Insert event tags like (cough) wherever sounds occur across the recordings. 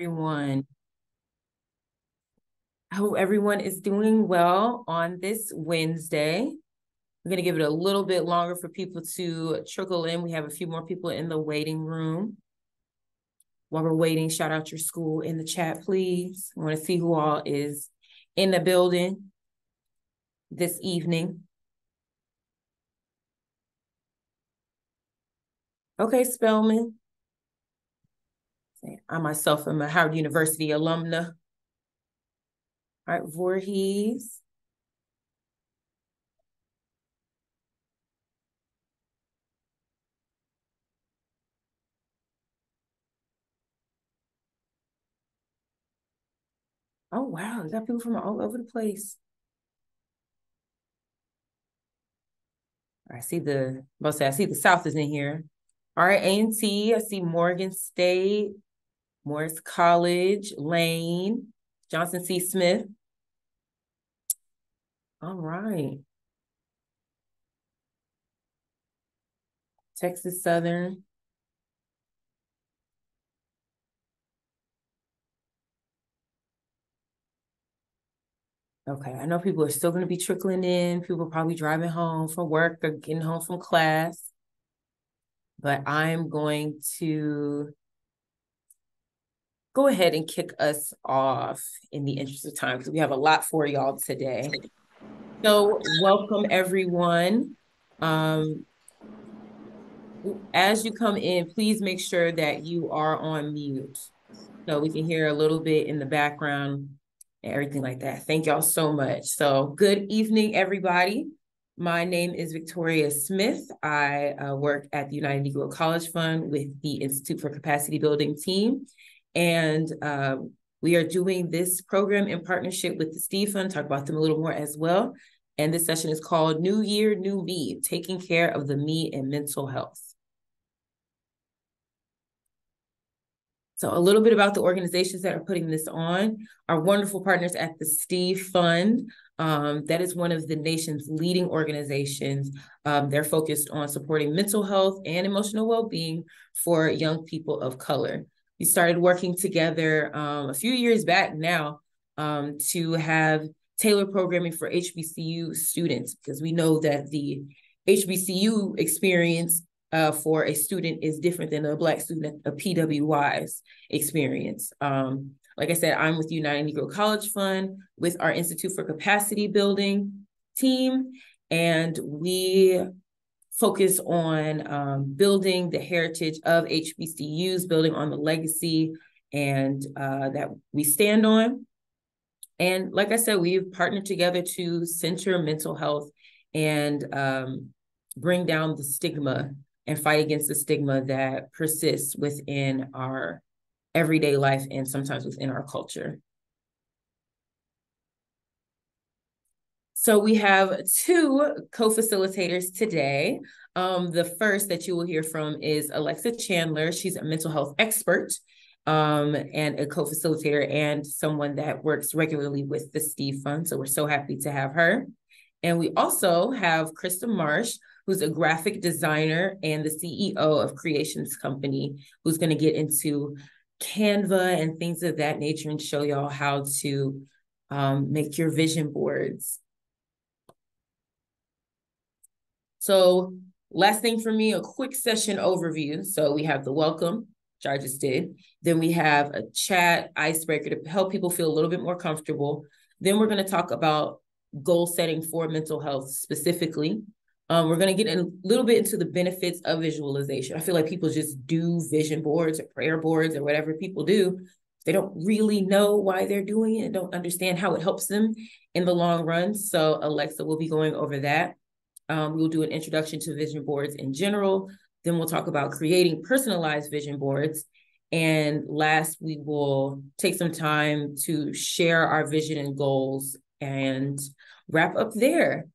everyone. I hope everyone is doing well on this Wednesday. I'm going to give it a little bit longer for people to trickle in. We have a few more people in the waiting room. While we're waiting, shout out your school in the chat, please. I want to see who all is in the building this evening. Okay, Spelman. I myself am a Howard University alumna. All right, Voorhees. Oh, wow. You got people from all over the place. I see the, say, I see the South is in here. All right, A&T, I see Morgan State, Morris College, Lane, Johnson C. Smith. All right. Texas Southern. Okay, I know people are still going to be trickling in. People are probably driving home from work or getting home from class. But I'm going to go ahead and kick us off in the interest of time because we have a lot for y'all today. So, welcome everyone. Um, as you come in, please make sure that you are on mute so we can hear a little bit in the background and everything like that. Thank y'all so much. So, good evening, everybody. My name is Victoria Smith. I uh, work at the United Negro College Fund with the Institute for Capacity Building team. And um, we are doing this program in partnership with the Steve Fund, talk about them a little more as well. And this session is called New Year, New Me, Taking Care of the Me and Mental Health. So a little bit about the organizations that are putting this on. Our wonderful partners at the Steve Fund. Um, that is one of the nation's leading organizations. Um, they're focused on supporting mental health and emotional well-being for young people of color we started working together um, a few years back now um, to have tailored programming for HBCU students because we know that the HBCU experience uh, for a student is different than a Black student, a PWI's experience. Um, like I said, I'm with United Negro College Fund with our Institute for Capacity Building team, and we focus on um, building the heritage of HBCUs, building on the legacy and uh, that we stand on. And like I said, we've partnered together to center mental health and um, bring down the stigma and fight against the stigma that persists within our everyday life and sometimes within our culture. So we have two co-facilitators today. Um, the first that you will hear from is Alexa Chandler. She's a mental health expert um, and a co-facilitator and someone that works regularly with the Steve Fund. So we're so happy to have her. And we also have Krista Marsh, who's a graphic designer and the CEO of Creations Company, who's going to get into Canva and things of that nature and show y'all how to um, make your vision boards So last thing for me, a quick session overview. So we have the welcome, which I just did. Then we have a chat icebreaker to help people feel a little bit more comfortable. Then we're going to talk about goal setting for mental health specifically. Um, we're going to get a little bit into the benefits of visualization. I feel like people just do vision boards or prayer boards or whatever people do. They don't really know why they're doing it, don't understand how it helps them in the long run. So Alexa will be going over that. Um, we'll do an introduction to vision boards in general. Then we'll talk about creating personalized vision boards. And last, we will take some time to share our vision and goals and wrap up there.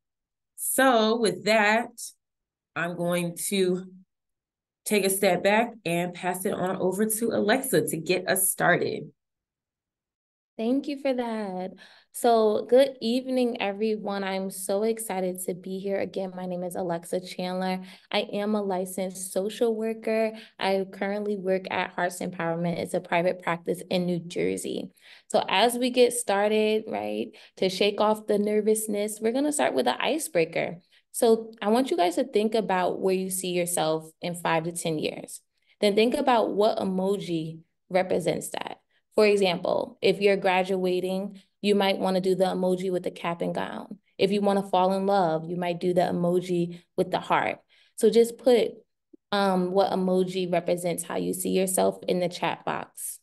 So, with that, I'm going to take a step back and pass it on over to Alexa to get us started. Thank you for that. So, good evening, everyone. I'm so excited to be here again. My name is Alexa Chandler. I am a licensed social worker. I currently work at Hearts Empowerment. It's a private practice in New Jersey. So, as we get started, right, to shake off the nervousness, we're going to start with an icebreaker. So, I want you guys to think about where you see yourself in five to 10 years. Then think about what emoji represents that. For example, if you're graduating, you might want to do the emoji with the cap and gown. If you want to fall in love, you might do the emoji with the heart. So just put um, what emoji represents how you see yourself in the chat box.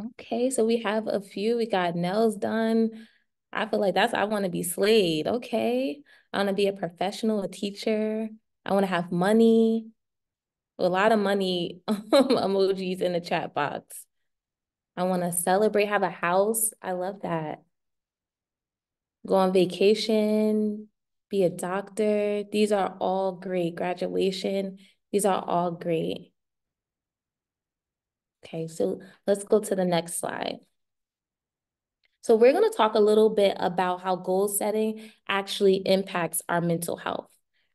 Okay, so we have a few. We got nails done. I feel like that's, I want to be slayed. Okay. I want to be a professional, a teacher. I want to have money. A lot of money (laughs) emojis in the chat box. I want to celebrate, have a house. I love that. Go on vacation, be a doctor. These are all great. Graduation, these are all great. Okay, so let's go to the next slide. So we're going to talk a little bit about how goal setting actually impacts our mental health,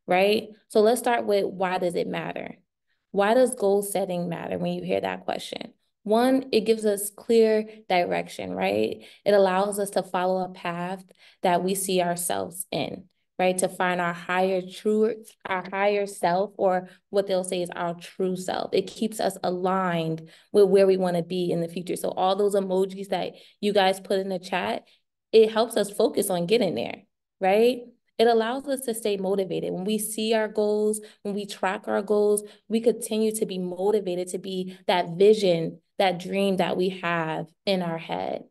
right? So let's start with why does it matter? Why does goal setting matter when you hear that question? One, it gives us clear direction, right? It allows us to follow a path that we see ourselves in right? To find our higher true, our higher self, or what they'll say is our true self. It keeps us aligned with where we want to be in the future. So all those emojis that you guys put in the chat, it helps us focus on getting there, right? It allows us to stay motivated. When we see our goals, when we track our goals, we continue to be motivated to be that vision, that dream that we have in our head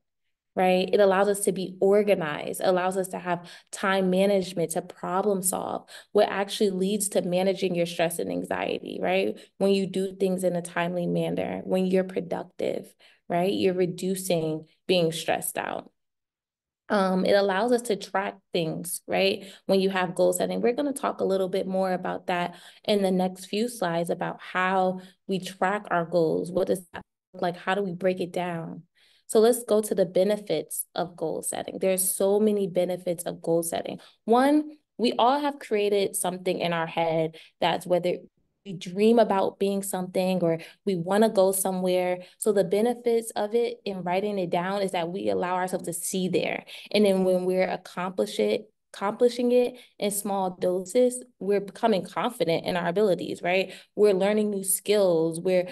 right? It allows us to be organized, allows us to have time management to problem solve, what actually leads to managing your stress and anxiety, right? When you do things in a timely manner, when you're productive, right? You're reducing being stressed out. Um, it allows us to track things, right? When you have goal setting, we're going to talk a little bit more about that in the next few slides about how we track our goals. What does that look like? How do we break it down? So let's go to the benefits of goal setting. There's so many benefits of goal setting. One, we all have created something in our head that's whether we dream about being something or we want to go somewhere. So the benefits of it in writing it down is that we allow ourselves to see there. And then when we're accomplish it, accomplishing it in small doses, we're becoming confident in our abilities, right? We're learning new skills. We're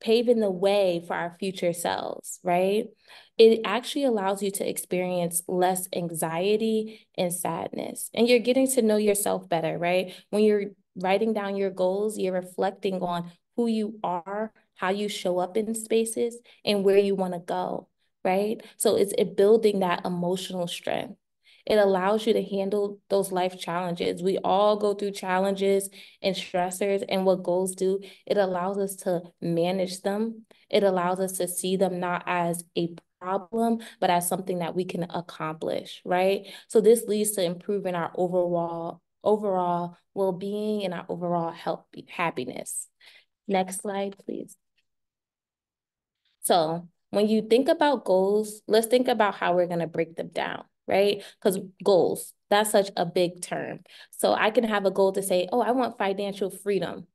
paving the way for our future selves, right? It actually allows you to experience less anxiety and sadness. And you're getting to know yourself better, right? When you're writing down your goals, you're reflecting on who you are, how you show up in spaces, and where you want to go, right? So it's it building that emotional strength. It allows you to handle those life challenges. We all go through challenges and stressors, and what goals do, it allows us to manage them. It allows us to see them not as a problem, but as something that we can accomplish, right? So this leads to improving our overall overall well-being and our overall health happiness. Next slide, please. So when you think about goals, let's think about how we're going to break them down right? Because goals, that's such a big term. So I can have a goal to say, oh, I want financial freedom.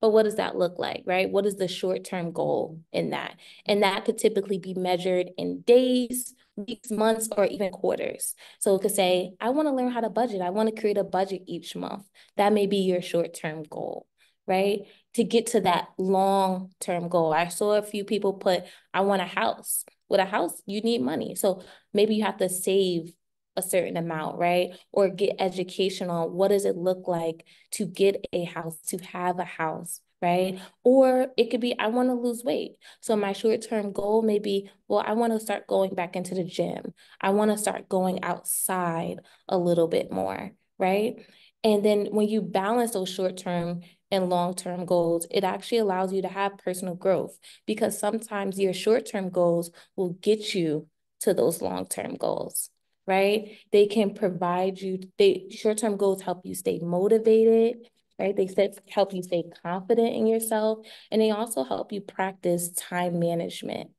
But what does that look like, right? What is the short term goal in that? And that could typically be measured in days, weeks, months, or even quarters. So it could say, I want to learn how to budget. I want to create a budget each month. That may be your short term goal, right? To get to that long term goal. I saw a few people put, I want a house. With a house, you need money. So maybe you have to save a certain amount, right? Or get education on what does it look like to get a house, to have a house, right? Or it could be, I want to lose weight. So my short-term goal may be, well, I want to start going back into the gym. I want to start going outside a little bit more, right? And then when you balance those short-term and long-term goals, it actually allows you to have personal growth because sometimes your short-term goals will get you to those long-term goals right? They can provide you, they short-term goals help you stay motivated, right? They set, help you stay confident in yourself, and they also help you practice time management.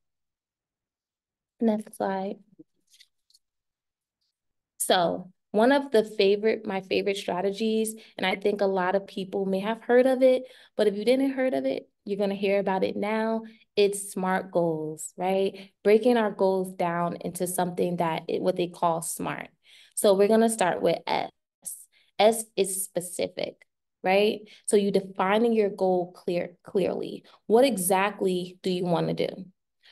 Next slide. So one of the favorite, my favorite strategies, and I think a lot of people may have heard of it, but if you didn't heard of it, you're going to hear about it now. It's SMART goals, right? Breaking our goals down into something that it, what they call SMART. So we're going to start with S. S is specific, right? So you defining your goal clear clearly. What exactly do you want to do?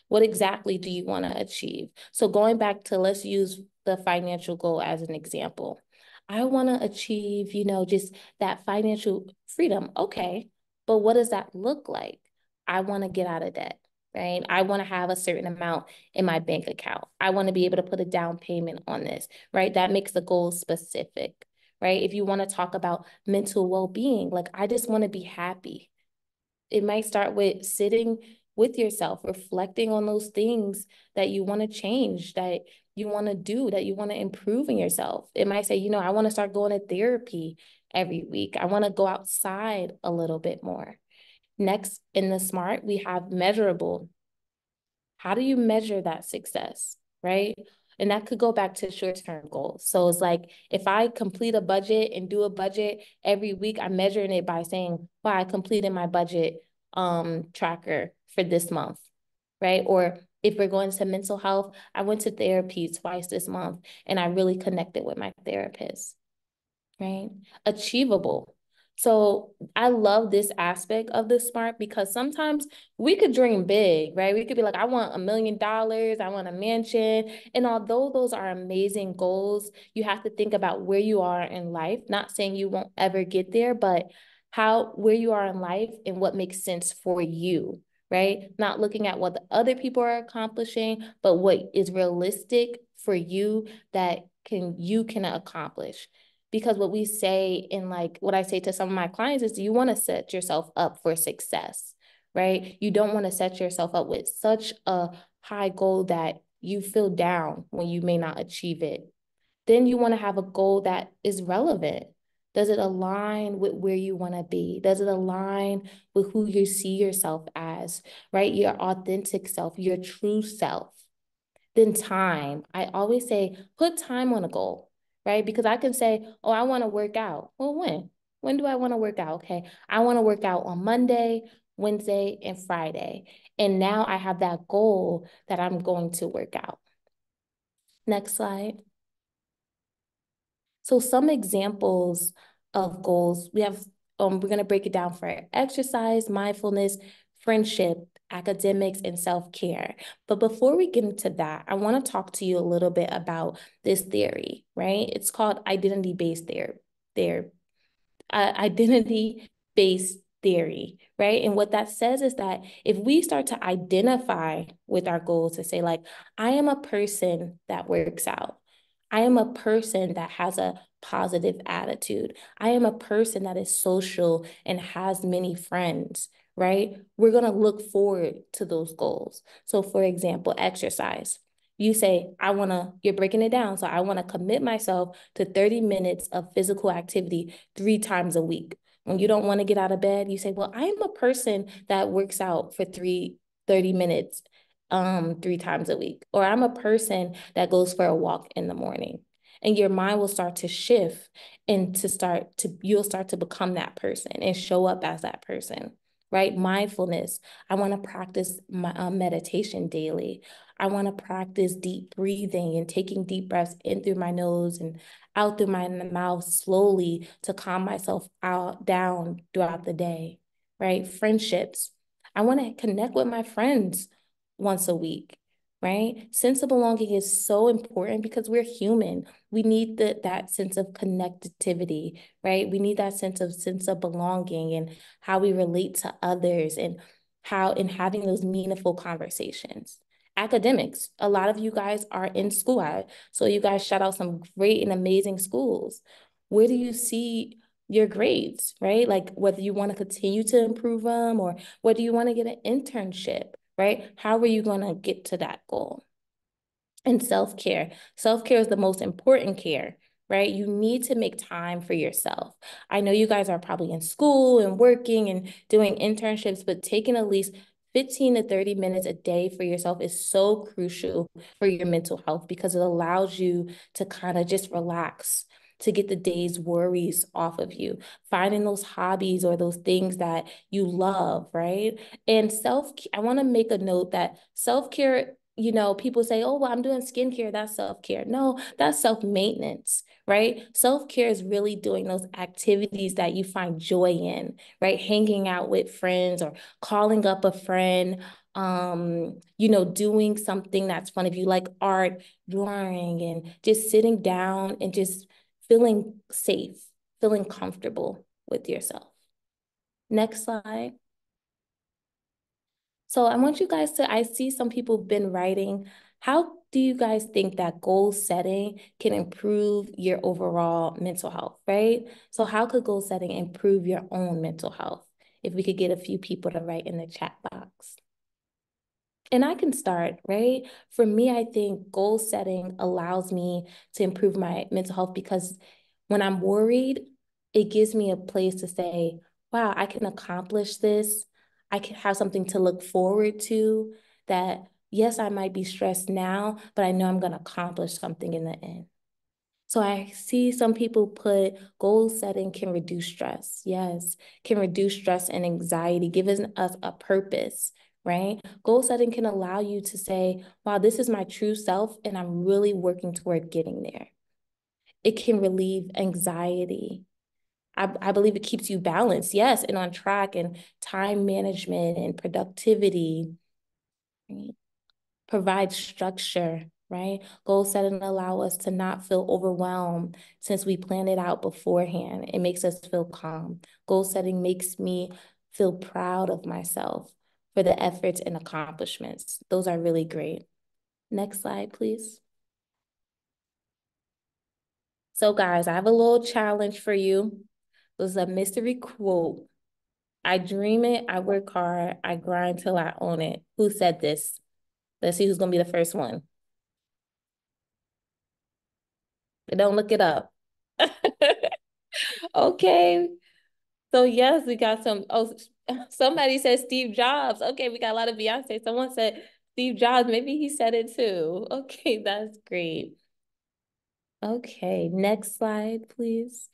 What exactly do you want to achieve? So going back to let's use the financial goal as an example. I want to achieve, you know, just that financial freedom. Okay. But what does that look like? I want to get out of debt, right? I want to have a certain amount in my bank account. I want to be able to put a down payment on this, right? That makes the goal specific, right? If you want to talk about mental well being, like I just want to be happy. It might start with sitting with yourself, reflecting on those things that you want to change, that you want to do, that you want to improve in yourself. It might say, you know, I want to start going to therapy every week. I want to go outside a little bit more. Next, in the SMART, we have measurable. How do you measure that success, right? And that could go back to short-term goals. So it's like if I complete a budget and do a budget every week, I'm measuring it by saying, well, I completed my budget um, tracker for this month, right? Or if we're going to mental health, I went to therapy twice this month and I really connected with my therapist right? Achievable. So I love this aspect of the smart because sometimes we could dream big, right? We could be like, I want a million dollars, I want a mansion. And although those are amazing goals, you have to think about where you are in life. Not saying you won't ever get there, but how where you are in life and what makes sense for you, right? Not looking at what the other people are accomplishing, but what is realistic for you that can you can accomplish because what we say in like what I say to some of my clients is you want to set yourself up for success, right? You don't want to set yourself up with such a high goal that you feel down when you may not achieve it. Then you want to have a goal that is relevant. Does it align with where you want to be? Does it align with who you see yourself as, right? Your authentic self, your true self. Then time. I always say put time on a goal right? Because I can say, oh, I want to work out. Well, when? When do I want to work out? Okay, I want to work out on Monday, Wednesday, and Friday. And now I have that goal that I'm going to work out. Next slide. So some examples of goals, we have, um, we're going to break it down for exercise, mindfulness, friendship, academics, and self care. But before we get into that, I want to talk to you a little bit about this theory, right? It's called identity based. There, uh, identity based theory, right? And what that says is that if we start to identify with our goals to say, like, I am a person that works out, I am a person that has a positive attitude, I am a person that is social and has many friends, right? We're going to look forward to those goals. So, for example, exercise. You say, I want to, you're breaking it down. So, I want to commit myself to 30 minutes of physical activity three times a week. When you don't want to get out of bed, you say, Well, I'm a person that works out for three, 30 minutes um, three times a week. Or I'm a person that goes for a walk in the morning and your mind will start to shift and to start to you'll start to become that person and show up as that person right? Mindfulness. I want to practice my uh, meditation daily. I want to practice deep breathing and taking deep breaths in through my nose and out through my mouth slowly to calm myself out down throughout the day, right? Friendships. I want to connect with my friends once a week right? Sense of belonging is so important because we're human. We need the, that sense of connectivity, right? We need that sense of sense of belonging and how we relate to others and how in having those meaningful conversations. Academics, a lot of you guys are in school. So you guys shout out some great and amazing schools. Where do you see your grades, right? Like whether you want to continue to improve them or whether you want to get an internship right? How are you going to get to that goal? And self-care. Self-care is the most important care, right? You need to make time for yourself. I know you guys are probably in school and working and doing internships, but taking at least 15 to 30 minutes a day for yourself is so crucial for your mental health because it allows you to kind of just relax, to get the day's worries off of you, finding those hobbies or those things that you love, right? And self, I want to make a note that self care you know, people say, oh, well, I'm doing skincare, that's self care. No, that's self maintenance, right? Self care is really doing those activities that you find joy in, right? Hanging out with friends or calling up a friend, um, you know, doing something that's fun. If you like art, drawing, and just sitting down and just feeling safe, feeling comfortable with yourself. Next slide. So I want you guys to, I see some people have been writing. How do you guys think that goal setting can improve your overall mental health, right? So how could goal setting improve your own mental health? If we could get a few people to write in the chat box. And I can start, right? For me, I think goal setting allows me to improve my mental health because when I'm worried, it gives me a place to say, wow, I can accomplish this I can have something to look forward to that, yes, I might be stressed now, but I know I'm going to accomplish something in the end. So I see some people put goal setting can reduce stress. Yes, can reduce stress and anxiety, giving us a purpose, right? Goal setting can allow you to say, wow, this is my true self, and I'm really working toward getting there. It can relieve anxiety. I, I believe it keeps you balanced, yes, and on track and time management and productivity. Right? Provide structure, right? Goal setting allow us to not feel overwhelmed since we plan it out beforehand. It makes us feel calm. Goal setting makes me feel proud of myself for the efforts and accomplishments. Those are really great. Next slide, please. So guys, I have a little challenge for you was a mystery quote. I dream it, I work hard, I grind till I own it. Who said this? Let's see who's gonna be the first one. Don't look it up. (laughs) okay. So yes, we got some. Oh, somebody said Steve Jobs. Okay, we got a lot of Beyonce. Someone said Steve Jobs. Maybe he said it too. (laughs) Okay, that's great. Okay, next slide, please.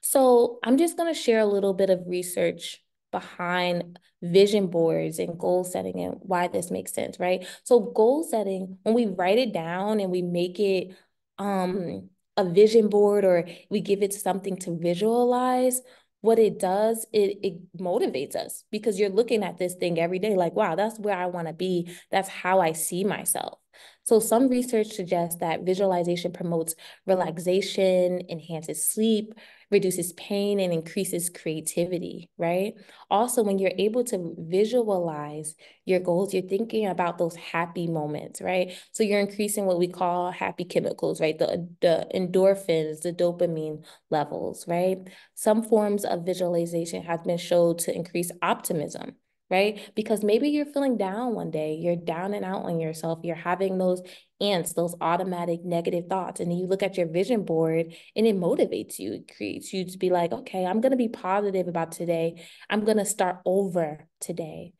So I'm just going to share a little bit of research behind vision boards and goal setting and why this makes sense, right? So goal setting, when we write it down and we make it um a vision board or we give it something to visualize, what it does, it, it motivates us because you're looking at this thing every day like, wow, that's where I want to be. That's how I see myself. So some research suggests that visualization promotes relaxation, enhances sleep, reduces pain and increases creativity, right? Also, when you're able to visualize your goals, you're thinking about those happy moments, right? So you're increasing what we call happy chemicals, right? The, the endorphins, the dopamine levels, right? Some forms of visualization have been shown to increase optimism, right? Because maybe you're feeling down one day, you're down and out on yourself, you're having those ants, those automatic negative thoughts. And then you look at your vision board and it motivates you. It creates you to be like, okay, I'm going to be positive about today. I'm going to start over today.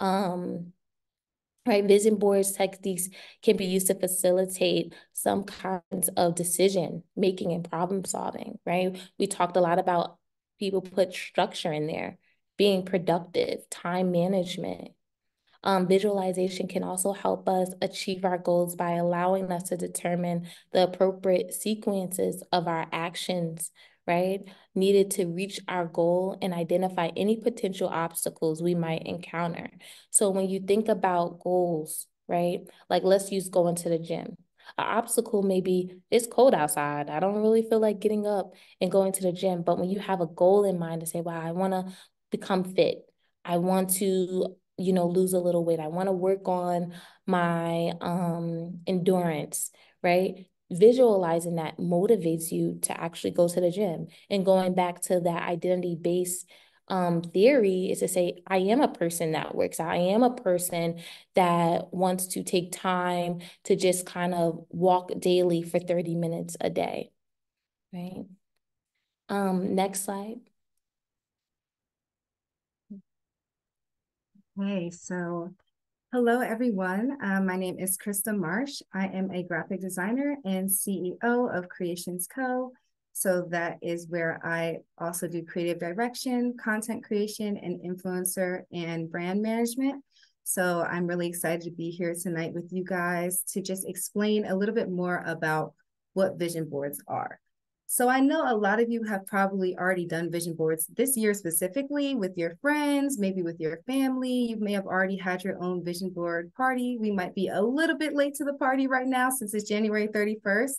Um, right vision boards techniques can be used to facilitate some kinds of decision making and problem solving right we talked a lot about people put structure in there being productive, time management. Um, visualization can also help us achieve our goals by allowing us to determine the appropriate sequences of our actions, right? Needed to reach our goal and identify any potential obstacles we might encounter. So when you think about goals, right? Like let's use going to the gym. An obstacle may be it's cold outside. I don't really feel like getting up and going to the gym. But when you have a goal in mind to say, wow, I want to become fit. I want to, you know, lose a little weight. I want to work on my um, endurance, right? Visualizing that motivates you to actually go to the gym and going back to that identity based um, theory is to say, I am a person that works. I am a person that wants to take time to just kind of walk daily for 30 minutes a day, right? Um, next slide. Hey, so hello everyone. Um, my name is Krista Marsh. I am a graphic designer and CEO of Creations Co. So that is where I also do creative direction, content creation, and influencer and brand management. So I'm really excited to be here tonight with you guys to just explain a little bit more about what vision boards are. So I know a lot of you have probably already done vision boards this year specifically with your friends, maybe with your family. You may have already had your own vision board party. We might be a little bit late to the party right now since it's January 31st,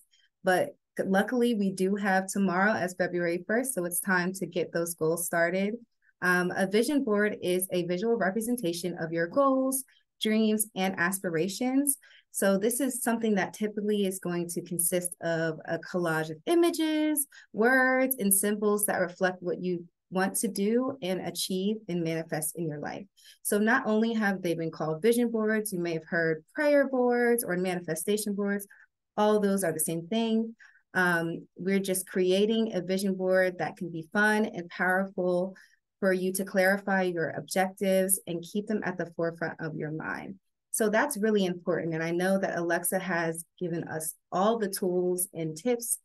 but luckily we do have tomorrow as February 1st. So it's time to get those goals started. Um, a vision board is a visual representation of your goals, dreams, and aspirations. So this is something that typically is going to consist of a collage of images, words, and symbols that reflect what you want to do and achieve and manifest in your life. So not only have they been called vision boards, you may have heard prayer boards or manifestation boards. All those are the same thing. Um, we're just creating a vision board that can be fun and powerful for you to clarify your objectives and keep them at the forefront of your mind. So that's really important. And I know that Alexa has given us all the tools and tips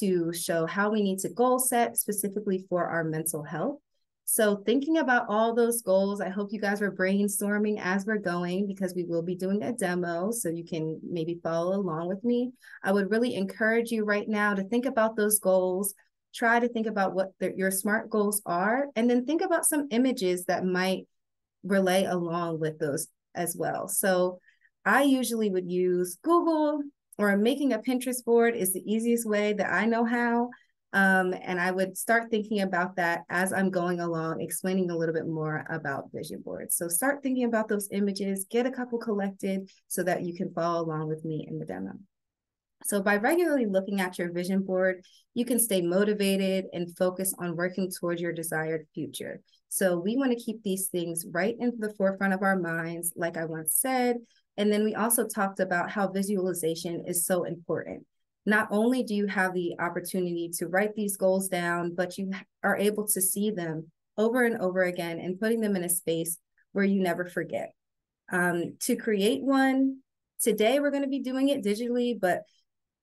to show how we need to goal set specifically for our mental health. So, thinking about all those goals, I hope you guys were brainstorming as we're going because we will be doing a demo so you can maybe follow along with me. I would really encourage you right now to think about those goals. Try to think about what the, your SMART goals are, and then think about some images that might relay along with those as well. So I usually would use Google or making a Pinterest board is the easiest way that I know how. Um, and I would start thinking about that as I'm going along, explaining a little bit more about vision boards. So start thinking about those images, get a couple collected so that you can follow along with me in the demo. So by regularly looking at your vision board, you can stay motivated and focus on working towards your desired future. So we want to keep these things right into the forefront of our minds, like I once said. And then we also talked about how visualization is so important. Not only do you have the opportunity to write these goals down, but you are able to see them over and over again and putting them in a space where you never forget. Um, to create one, today we're going to be doing it digitally, but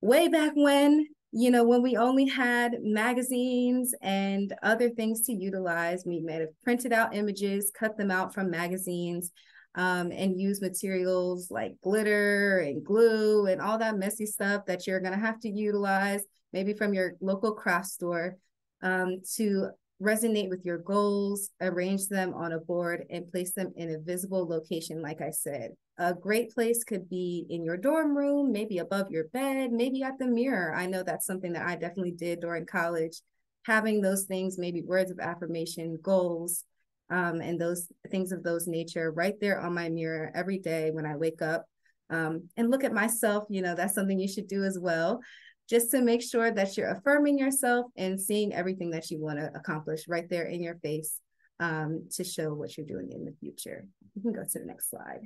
way back when you know, when we only had magazines and other things to utilize, we may have printed out images, cut them out from magazines, um, and use materials like glitter and glue and all that messy stuff that you're going to have to utilize, maybe from your local craft store, um, to resonate with your goals, arrange them on a board, and place them in a visible location, like I said. A great place could be in your dorm room, maybe above your bed, maybe at the mirror. I know that's something that I definitely did during college. Having those things, maybe words of affirmation, goals, um, and those things of those nature right there on my mirror every day when I wake up um, and look at myself. You know, that's something you should do as well just to make sure that you're affirming yourself and seeing everything that you want to accomplish right there in your face um, to show what you're doing in the future. You can go to the next slide.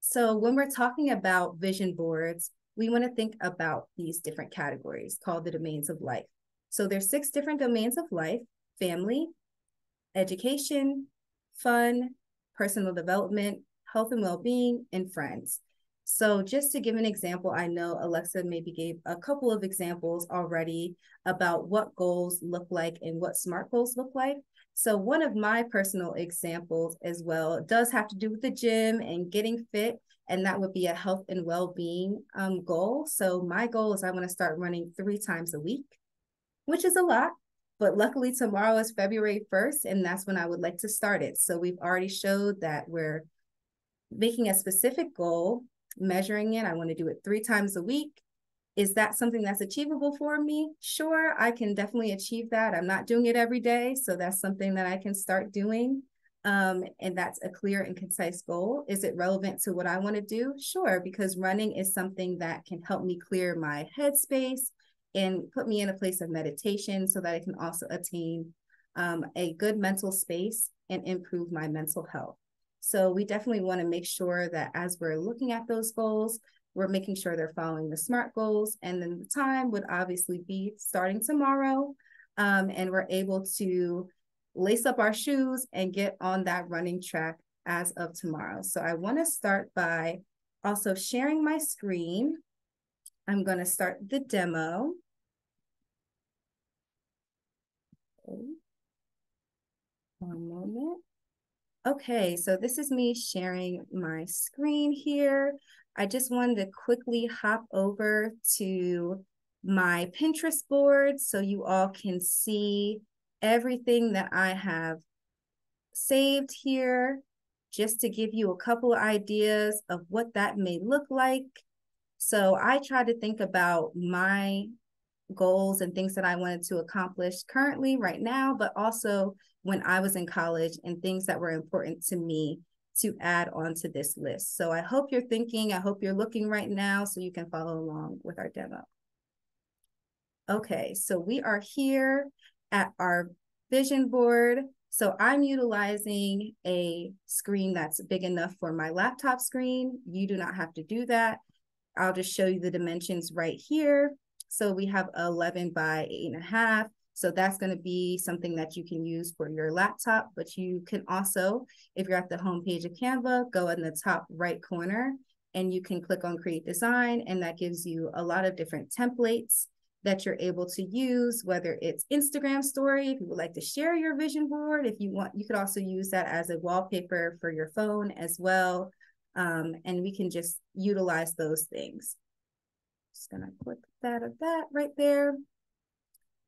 So when we're talking about vision boards, we want to think about these different categories called the domains of life. So there's six different domains of life, family, education, fun, personal development, health and well-being, and friends. So just to give an example, I know Alexa maybe gave a couple of examples already about what goals look like and what SMART goals look like. So one of my personal examples as well does have to do with the gym and getting fit, and that would be a health and well-being um, goal. So my goal is I want to start running three times a week, which is a lot, but luckily tomorrow is February 1st, and that's when I would like to start it. So we've already showed that we're making a specific goal measuring it. I want to do it three times a week. Is that something that's achievable for me? Sure, I can definitely achieve that. I'm not doing it every day. So that's something that I can start doing. Um, and that's a clear and concise goal. Is it relevant to what I want to do? Sure, because running is something that can help me clear my headspace and put me in a place of meditation so that I can also attain um, a good mental space and improve my mental health. So we definitely want to make sure that as we're looking at those goals, we're making sure they're following the SMART goals. And then the time would obviously be starting tomorrow. Um, and we're able to lace up our shoes and get on that running track as of tomorrow. So I want to start by also sharing my screen. I'm going to start the demo. One moment. Okay, so this is me sharing my screen here. I just wanted to quickly hop over to my Pinterest board so you all can see everything that I have saved here just to give you a couple ideas of what that may look like. So I try to think about my goals and things that I wanted to accomplish currently right now, but also when I was in college and things that were important to me to add onto this list. So I hope you're thinking, I hope you're looking right now so you can follow along with our demo. Okay, so we are here at our vision board. So I'm utilizing a screen that's big enough for my laptop screen. You do not have to do that. I'll just show you the dimensions right here. So we have 11 by eight and a half. So that's going to be something that you can use for your laptop, but you can also, if you're at the home page of Canva, go in the top right corner and you can click on create design and that gives you a lot of different templates that you're able to use, whether it's Instagram story, if you would like to share your vision board, if you want, you could also use that as a wallpaper for your phone as well. Um, and we can just utilize those things. Just gonna click that of that right there.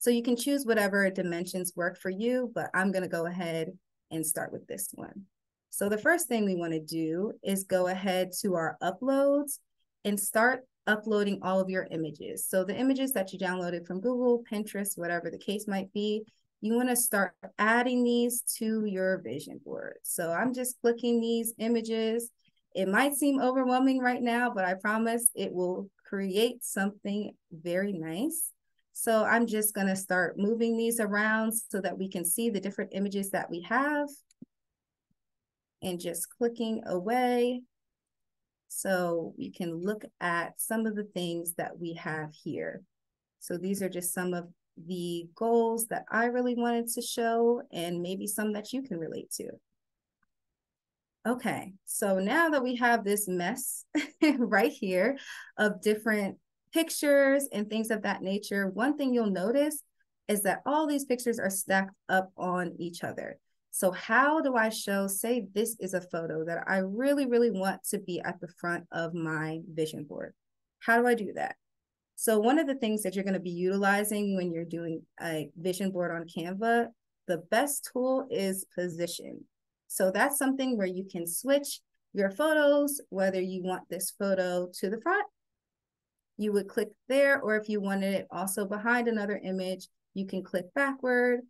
So you can choose whatever dimensions work for you, but I'm gonna go ahead and start with this one. So the first thing we wanna do is go ahead to our uploads and start uploading all of your images. So the images that you downloaded from Google, Pinterest, whatever the case might be, you want to start adding these to your vision board. So I'm just clicking these images. It might seem overwhelming right now, but I promise it will create something very nice. So I'm just going to start moving these around so that we can see the different images that we have and just clicking away so we can look at some of the things that we have here. So these are just some of the goals that I really wanted to show and maybe some that you can relate to. Okay, so now that we have this mess (laughs) right here of different pictures and things of that nature, one thing you'll notice is that all these pictures are stacked up on each other. So how do I show, say this is a photo that I really, really want to be at the front of my vision board. How do I do that? So one of the things that you're going to be utilizing when you're doing a vision board on Canva, the best tool is position. So that's something where you can switch your photos, whether you want this photo to the front, you would click there, or if you wanted it also behind another image, you can click backward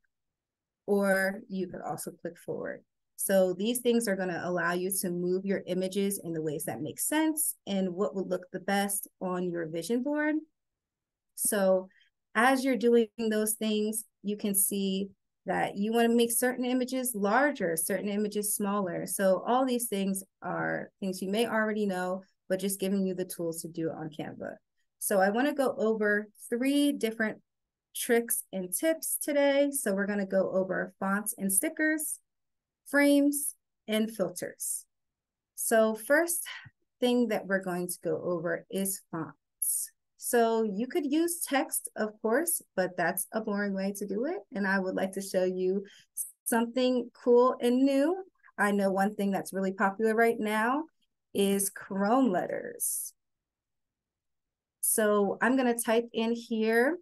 or you could also click forward. So these things are going to allow you to move your images in the ways that make sense and what would look the best on your vision board. So as you're doing those things, you can see that you want to make certain images larger, certain images smaller. So all these things are things you may already know, but just giving you the tools to do it on Canva. So I want to go over three different tricks and tips today. So we're going to go over fonts and stickers, frames, and filters. So first thing that we're going to go over is fonts. So you could use text, of course, but that's a boring way to do it. And I would like to show you something cool and new. I know one thing that's really popular right now is Chrome letters. So I'm going to type in here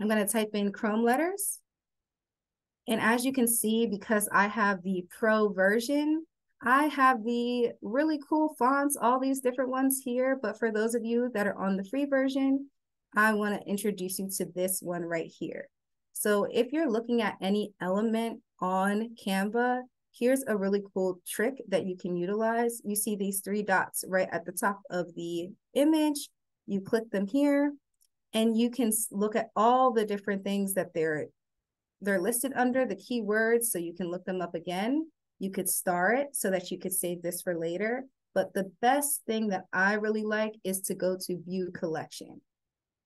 I'm going to type in Chrome letters. And as you can see, because I have the pro version, I have the really cool fonts, all these different ones here. But for those of you that are on the free version, I want to introduce you to this one right here. So if you're looking at any element on Canva, here's a really cool trick that you can utilize. You see these three dots right at the top of the image. You click them here and you can look at all the different things that they're they're listed under the keywords so you can look them up again. You could star it so that you could save this for later. But the best thing that I really like is to go to view collection.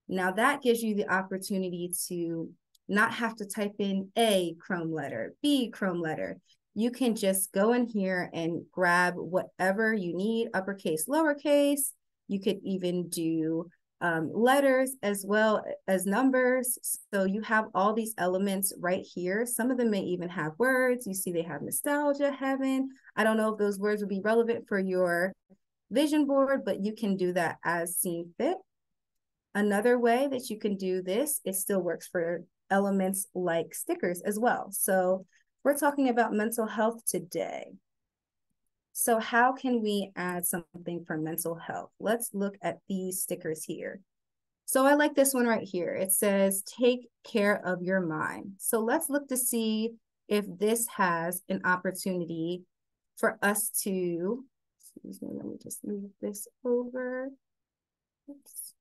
Now that gives you the opportunity to not have to type in A Chrome letter, B Chrome letter. You can just go in here and grab whatever you need, uppercase, lowercase. You could even do um, letters as well as numbers. So you have all these elements right here. Some of them may even have words. You see they have nostalgia, heaven. I don't know if those words would be relevant for your vision board, but you can do that as seen fit. Another way that you can do this, it still works for elements like stickers as well. So we're talking about mental health today. So how can we add something for mental health? Let's look at these stickers here. So I like this one right here. It says, take care of your mind. So let's look to see if this has an opportunity for us to, excuse me, let me just move this over. Oops.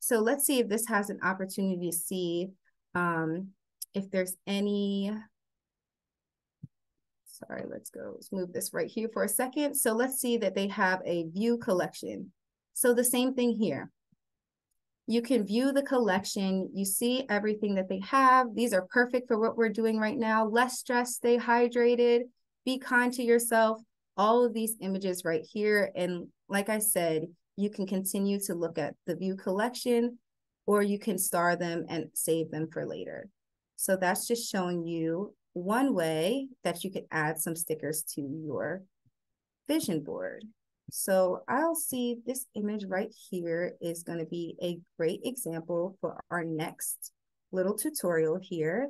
So let's see if this has an opportunity to see um, if there's any sorry, let's go, let's move this right here for a second. So let's see that they have a view collection. So the same thing here. You can view the collection. You see everything that they have. These are perfect for what we're doing right now. Less stress, stay hydrated, be kind to yourself. All of these images right here. And like I said, you can continue to look at the view collection or you can star them and save them for later. So that's just showing you one way that you could add some stickers to your vision board. So I'll see this image right here is going to be a great example for our next little tutorial here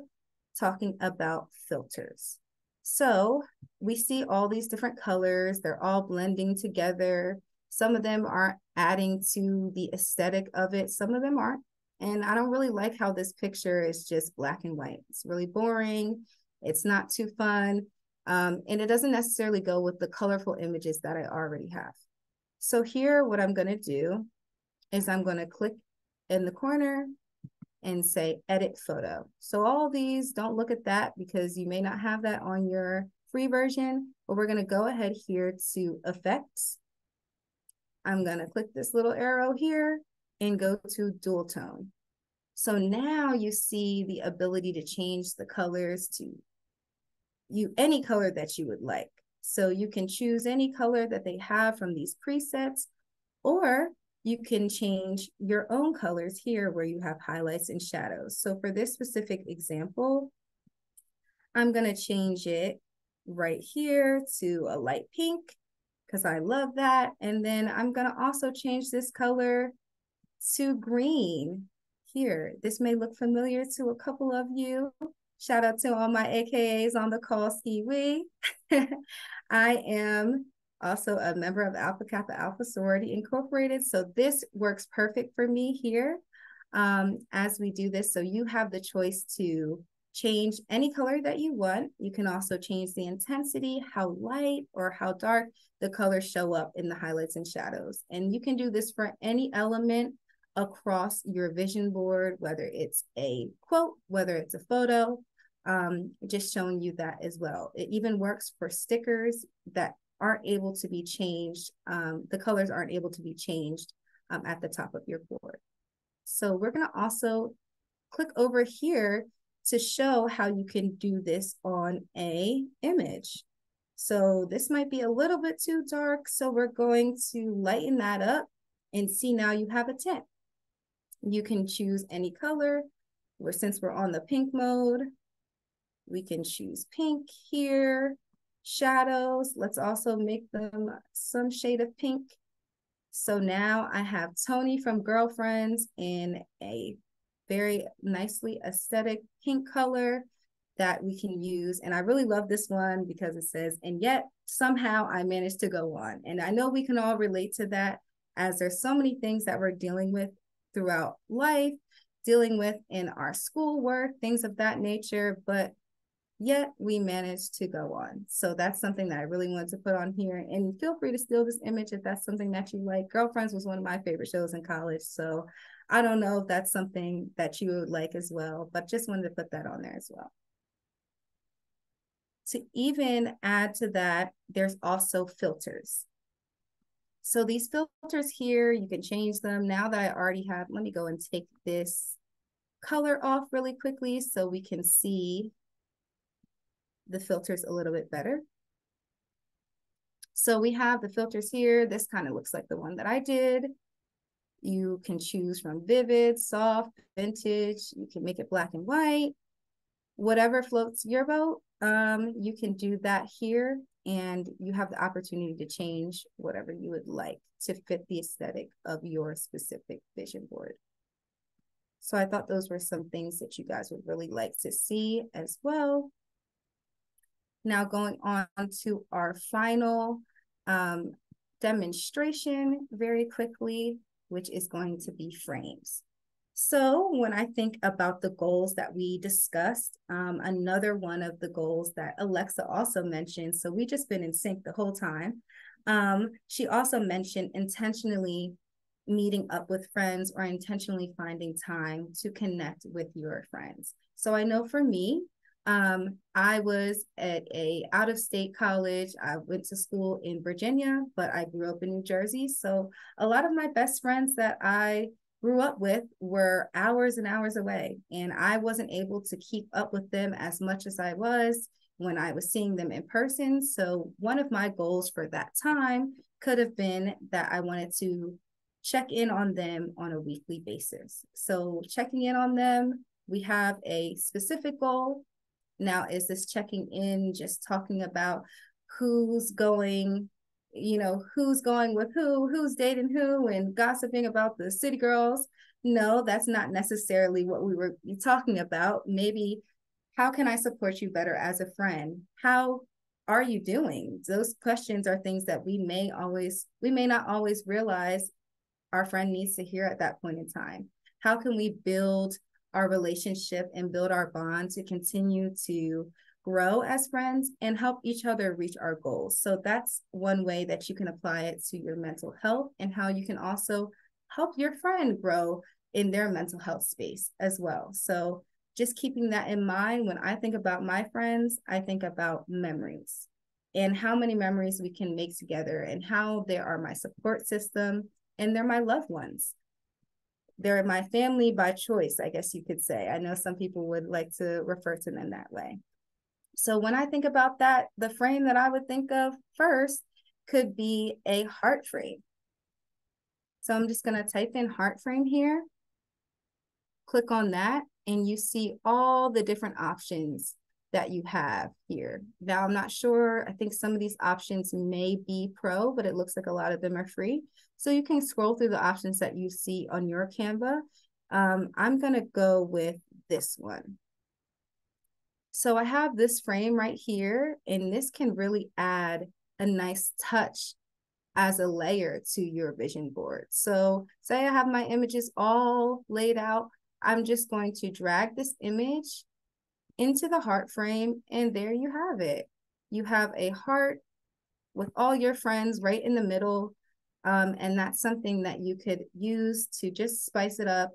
talking about filters. So we see all these different colors. They're all blending together. Some of them are adding to the aesthetic of it. Some of them aren't. And I don't really like how this picture is just black and white. It's really boring. It's not too fun. Um, and it doesn't necessarily go with the colorful images that I already have. So here, what I'm gonna do is I'm gonna click in the corner and say edit photo. So all these, don't look at that because you may not have that on your free version, but we're gonna go ahead here to effects. I'm gonna click this little arrow here and go to dual tone. So now you see the ability to change the colors to you any color that you would like. So you can choose any color that they have from these presets, or you can change your own colors here where you have highlights and shadows. So for this specific example, I'm gonna change it right here to a light pink because I love that. And then I'm gonna also change this color to green here. This may look familiar to a couple of you. Shout out to all my AKAs on the call, Ski. (laughs) I am also a member of Alpha Kappa Alpha Sorority Incorporated. So this works perfect for me here um, as we do this. So you have the choice to change any color that you want. You can also change the intensity, how light or how dark the colors show up in the highlights and shadows. And you can do this for any element across your vision board, whether it's a quote, whether it's a photo, um, just showing you that as well. It even works for stickers that aren't able to be changed. Um, the colors aren't able to be changed um, at the top of your board. So we're gonna also click over here to show how you can do this on a image. So this might be a little bit too dark. So we're going to lighten that up and see now you have a tint. You can choose any color. Or since we're on the pink mode, we can choose pink here, shadows. Let's also make them some shade of pink. So now I have Toni from Girlfriends in a very nicely aesthetic pink color that we can use. And I really love this one because it says, and yet somehow I managed to go on. And I know we can all relate to that as there's so many things that we're dealing with throughout life, dealing with in our schoolwork, things of that nature. But yet we managed to go on. So that's something that I really wanted to put on here. And feel free to steal this image if that's something that you like. Girlfriends was one of my favorite shows in college. So I don't know if that's something that you would like as well, but just wanted to put that on there as well. To even add to that, there's also filters. So these filters here, you can change them. Now that I already have, let me go and take this color off really quickly so we can see the filters a little bit better. So we have the filters here. This kind of looks like the one that I did. You can choose from vivid, soft, vintage. You can make it black and white. Whatever floats your boat, um, you can do that here and you have the opportunity to change whatever you would like to fit the aesthetic of your specific vision board. So I thought those were some things that you guys would really like to see as well. Now going on to our final um, demonstration very quickly, which is going to be frames. So when I think about the goals that we discussed, um, another one of the goals that Alexa also mentioned, so we just been in sync the whole time. Um, she also mentioned intentionally meeting up with friends or intentionally finding time to connect with your friends. So I know for me, um, I was at a out of state college. I went to school in Virginia, but I grew up in New Jersey. So a lot of my best friends that I grew up with were hours and hours away, and I wasn't able to keep up with them as much as I was when I was seeing them in person. So one of my goals for that time could have been that I wanted to check in on them on a weekly basis. So checking in on them, we have a specific goal now, is this checking in, just talking about who's going, you know, who's going with who, who's dating who, and gossiping about the city girls? No, that's not necessarily what we were talking about. Maybe how can I support you better as a friend? How are you doing? Those questions are things that we may always, we may not always realize our friend needs to hear at that point in time. How can we build our relationship and build our bond to continue to grow as friends and help each other reach our goals. So that's one way that you can apply it to your mental health and how you can also help your friend grow in their mental health space as well. So just keeping that in mind when I think about my friends, I think about memories and how many memories we can make together and how they are my support system and they're my loved ones they're my family by choice, I guess you could say. I know some people would like to refer to them that way. So when I think about that, the frame that I would think of first could be a heart frame. So I'm just going to type in heart frame here, click on that, and you see all the different options that you have here. Now, I'm not sure. I think some of these options may be pro, but it looks like a lot of them are free. So you can scroll through the options that you see on your Canva. Um, I'm going to go with this one. So I have this frame right here, and this can really add a nice touch as a layer to your vision board. So say I have my images all laid out. I'm just going to drag this image into the heart frame, and there you have it. You have a heart with all your friends right in the middle. Um, and that's something that you could use to just spice it up,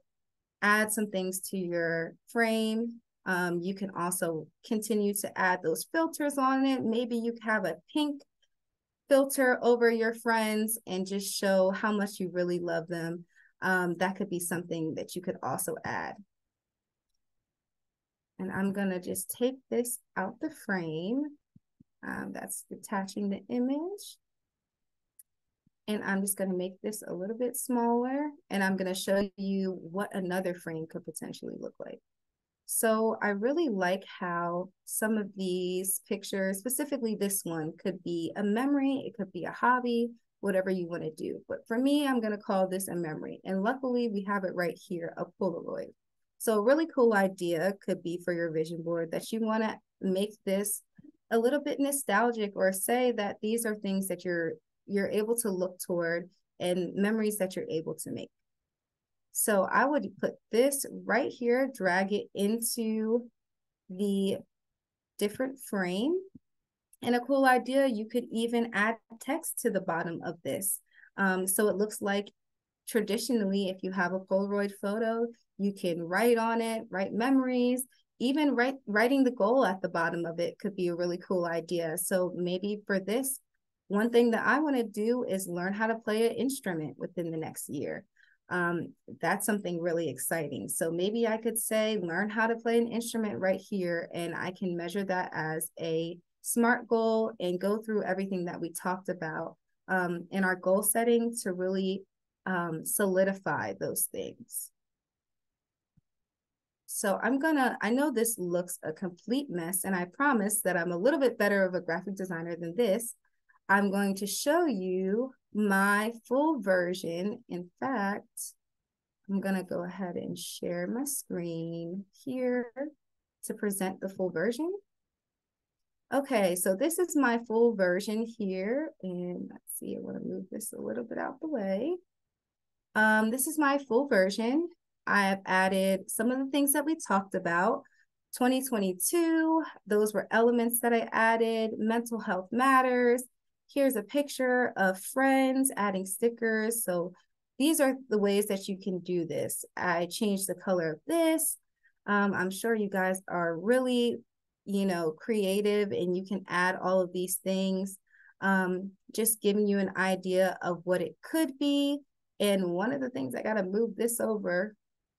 add some things to your frame. Um, you can also continue to add those filters on it. Maybe you have a pink filter over your friends and just show how much you really love them. Um, that could be something that you could also add. And I'm gonna just take this out the frame. Um, that's detaching the image. And I'm just gonna make this a little bit smaller and I'm gonna show you what another frame could potentially look like. So I really like how some of these pictures, specifically this one, could be a memory, it could be a hobby, whatever you want to do. But for me, I'm going to call this a memory. And luckily, we have it right here, a Polaroid. So a really cool idea could be for your vision board that you want to make this a little bit nostalgic or say that these are things that you're you're able to look toward and memories that you're able to make. So I would put this right here, drag it into the different frame. And a cool idea, you could even add text to the bottom of this. Um, so it looks like traditionally, if you have a Polaroid photo, you can write on it, write memories, even write, writing the goal at the bottom of it could be a really cool idea. So maybe for this, one thing that I want to do is learn how to play an instrument within the next year. Um, that's something really exciting. So maybe I could say, learn how to play an instrument right here, and I can measure that as a SMART goal and go through everything that we talked about um, in our goal setting to really um, solidify those things. So I'm gonna, I know this looks a complete mess and I promise that I'm a little bit better of a graphic designer than this. I'm going to show you my full version. In fact, I'm gonna go ahead and share my screen here to present the full version. Okay, so this is my full version here. And let's see, I wanna move this a little bit out the way. Um, this is my full version. I have added some of the things that we talked about. 2022, those were elements that I added. Mental health matters. Here's a picture of friends adding stickers. So these are the ways that you can do this. I changed the color of this. Um, I'm sure you guys are really, you know, creative and you can add all of these things. Um, just giving you an idea of what it could be. And one of the things I got to move this over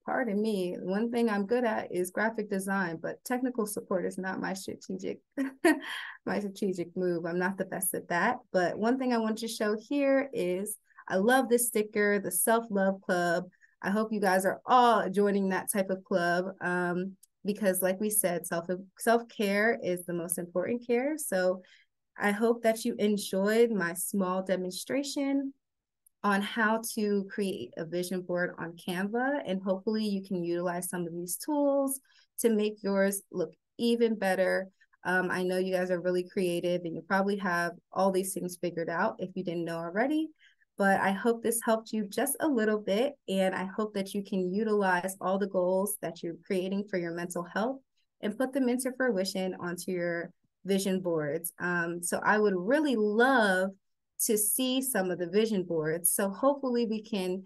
pardon me, one thing I'm good at is graphic design, but technical support is not my strategic (laughs) my strategic move. I'm not the best at that. But one thing I want to show here is I love this sticker, the self-love club. I hope you guys are all joining that type of club. Um, because like we said, self self-care is the most important care. So I hope that you enjoyed my small demonstration on how to create a vision board on Canva. And hopefully you can utilize some of these tools to make yours look even better. Um, I know you guys are really creative and you probably have all these things figured out if you didn't know already. But I hope this helped you just a little bit. And I hope that you can utilize all the goals that you're creating for your mental health and put them into fruition onto your vision boards. Um, so I would really love to see some of the vision boards. So hopefully we can,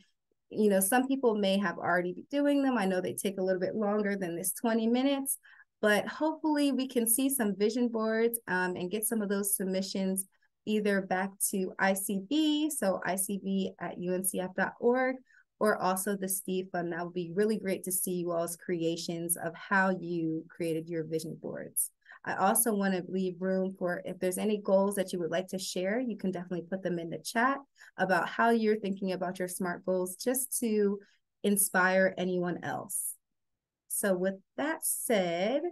you know, some people may have already been doing them. I know they take a little bit longer than this 20 minutes, but hopefully we can see some vision boards um, and get some of those submissions either back to ICB, so ICB at uncf.org, or also the Steve Fund. That would be really great to see you all's creations of how you created your vision boards. I also want to leave room for if there's any goals that you would like to share, you can definitely put them in the chat about how you're thinking about your SMART goals just to inspire anyone else. So with that said,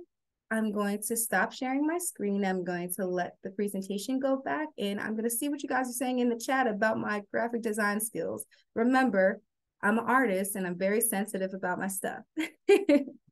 I'm going to stop sharing my screen. I'm going to let the presentation go back and I'm going to see what you guys are saying in the chat about my graphic design skills. Remember, I'm an artist and I'm very sensitive about my stuff. (laughs)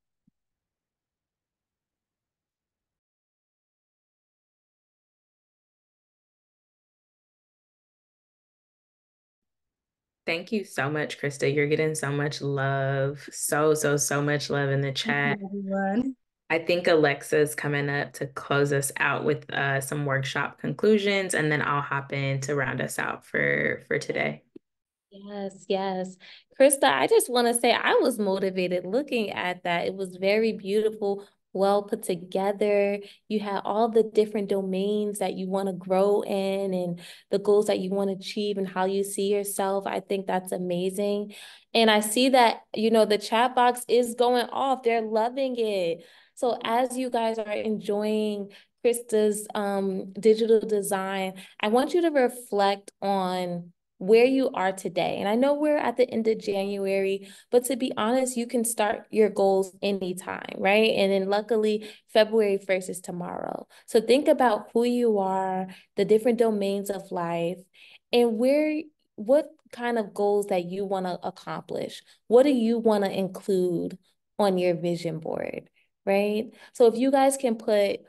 Thank you so much, Krista. You're getting so much love. So, so, so much love in the chat. everyone. I think Alexa's coming up to close us out with uh, some workshop conclusions, and then I'll hop in to round us out for for today. Yes, yes. Krista, I just want to say I was motivated looking at that. It was very beautiful well put together. You had all the different domains that you want to grow in and the goals that you want to achieve and how you see yourself. I think that's amazing. And I see that, you know, the chat box is going off. They're loving it. So as you guys are enjoying Krista's um, digital design, I want you to reflect on where you are today. And I know we're at the end of January, but to be honest, you can start your goals anytime, right? And then luckily, February 1st is tomorrow. So think about who you are, the different domains of life, and where, what kind of goals that you want to accomplish. What do you want to include on your vision board, right? So if you guys can put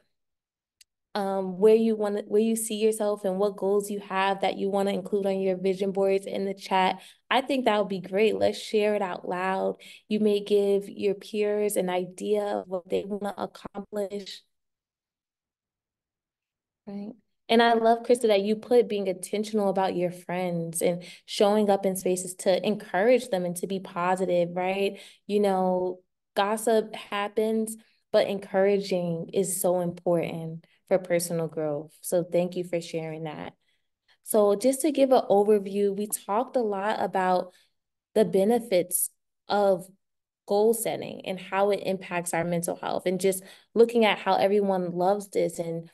um, where you want to, where you see yourself and what goals you have that you want to include on your vision boards in the chat. I think that would be great. Let's share it out loud. You may give your peers an idea of what they want to accomplish. Right. And I love, Krista, that you put being intentional about your friends and showing up in spaces to encourage them and to be positive, right? You know, gossip happens, but encouraging is so important for personal growth. So thank you for sharing that. So just to give an overview, we talked a lot about the benefits of goal setting and how it impacts our mental health and just looking at how everyone loves this and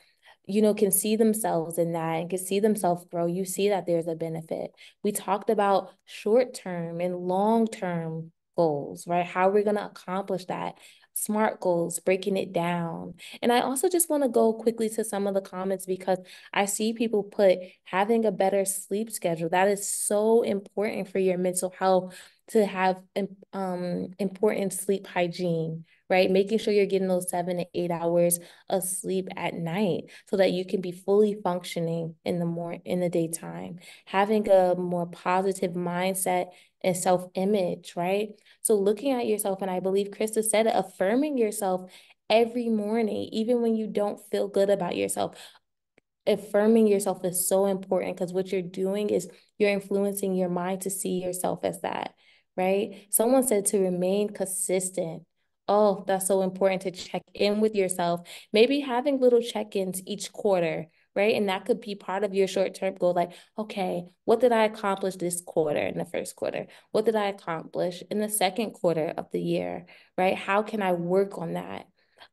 you know can see themselves in that and can see themselves grow you see that there's a benefit we talked about short term and long term goals right how we're going to accomplish that SMART goals, breaking it down. And I also just want to go quickly to some of the comments because I see people put having a better sleep schedule. That is so important for your mental health to have um, important sleep hygiene, right? Making sure you're getting those seven to eight hours of sleep at night so that you can be fully functioning in the more in the daytime. Having a more positive mindset and self-image, right? So looking at yourself, and I believe Krista said it, affirming yourself every morning, even when you don't feel good about yourself. Affirming yourself is so important because what you're doing is you're influencing your mind to see yourself as that, right? Someone said to remain consistent. Oh, that's so important to check in with yourself. Maybe having little check ins each quarter, right? And that could be part of your short term goal. Like, okay, what did I accomplish this quarter in the first quarter? What did I accomplish in the second quarter of the year, right? How can I work on that?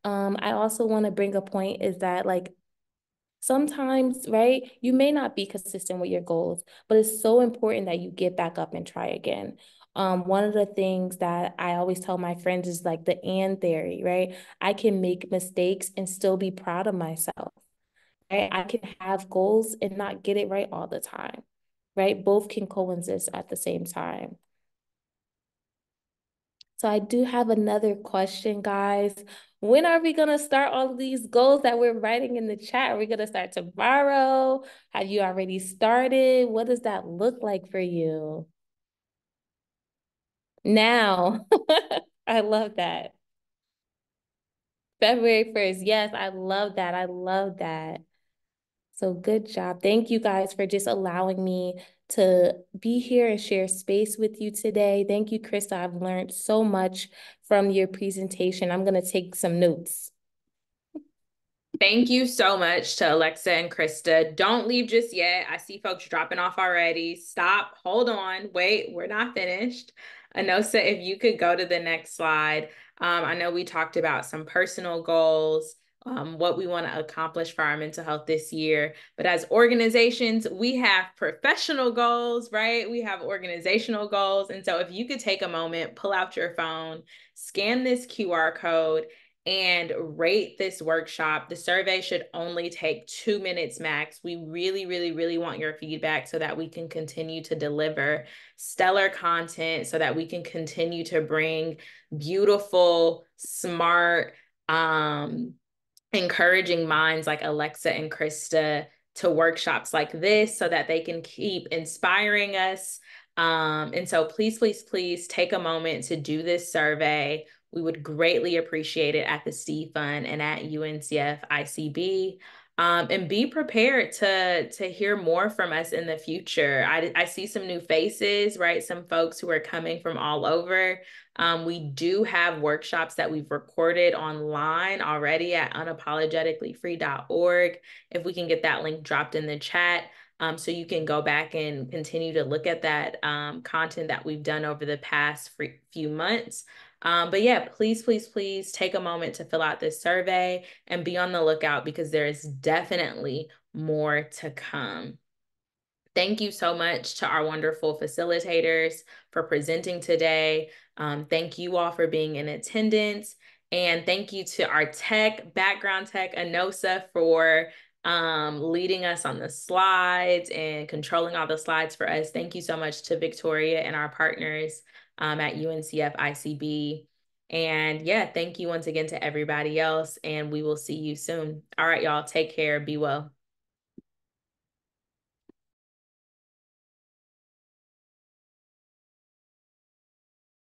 Um, I also want to bring a point is that like sometimes, right, you may not be consistent with your goals, but it's so important that you get back up and try again. Um, one of the things that I always tell my friends is like the and theory, right? I can make mistakes and still be proud of myself right? I can have goals and not get it right all the time, right? Both can coexist at the same time. So I do have another question, guys. When are we going to start all of these goals that we're writing in the chat? Are we going to start tomorrow? Have you already started? What does that look like for you? Now, (laughs) I love that. February 1st. Yes, I love that. I love that. So good job. Thank you guys for just allowing me to be here and share space with you today. Thank you, Krista. I've learned so much from your presentation. I'm going to take some notes. Thank you so much to Alexa and Krista. Don't leave just yet. I see folks dropping off already. Stop, hold on, wait, we're not finished. Anosa, if you could go to the next slide. Um, I know we talked about some personal goals um, what we want to accomplish for our mental health this year. But as organizations, we have professional goals, right? We have organizational goals. And so if you could take a moment, pull out your phone, scan this QR code, and rate this workshop. The survey should only take two minutes max. We really, really, really want your feedback so that we can continue to deliver stellar content, so that we can continue to bring beautiful, smart, um, encouraging minds like Alexa and Krista to workshops like this so that they can keep inspiring us. Um, and so please, please, please take a moment to do this survey. We would greatly appreciate it at the Steve Fund and at UNCF ICB. Um, and be prepared to to hear more from us in the future. I, I see some new faces, right? Some folks who are coming from all over. Um, we do have workshops that we've recorded online already at unapologeticallyfree.org. If we can get that link dropped in the chat. Um, so you can go back and continue to look at that um, content that we've done over the past few months. Um, but yeah, please, please, please take a moment to fill out this survey and be on the lookout because there is definitely more to come. Thank you so much to our wonderful facilitators for presenting today. Um, thank you all for being in attendance. And thank you to our tech, background tech, Anosa, for um, leading us on the slides and controlling all the slides for us. Thank you so much to Victoria and our partners um, at UNCF ICB. And yeah, thank you once again to everybody else. And we will see you soon. All right, y'all, take care. Be well.